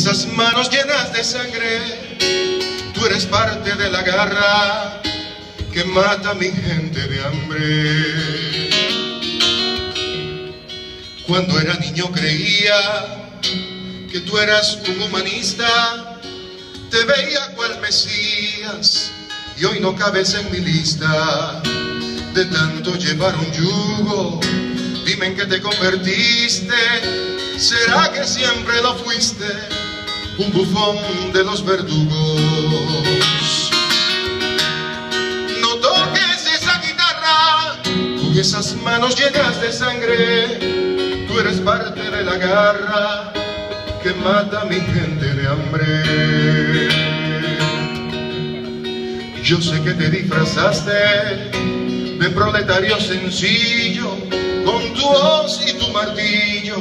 esas manos llenas de sangre, tú eres parte de la garra que mata a mi gente de hambre. Cuando era niño creía que tú eras un humanista, te veía cual Mesías y hoy no cabes en mi lista de tanto llevar un yugo. Dime en qué te convertiste, ¿será que siempre lo fuiste? Un bufón de los verdugos. No toques esa guitarra con esas manos llenas de sangre. Tú eres parte de la garra que mata a mi gente de hambre. Yo sé que te disfrazaste de proletario sencillo, con tu hoz y tu martillo,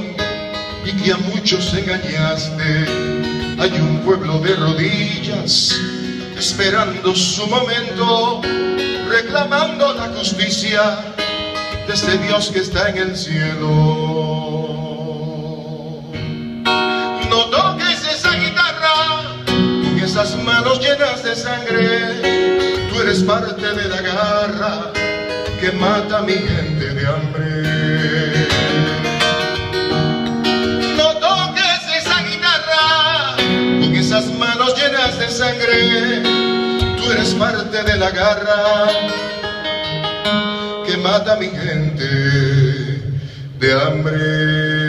y a muchos engañaste. Hay un pueblo de rodillas, esperando su momento, reclamando la justicia de ese Dios que está en el cielo. No toques esa guitarra con esas manos llenas de sangre, tú eres parte de la garra que mata a mi gente de hambre. Tú eres parte de la garra que mata a mi gente de hambre.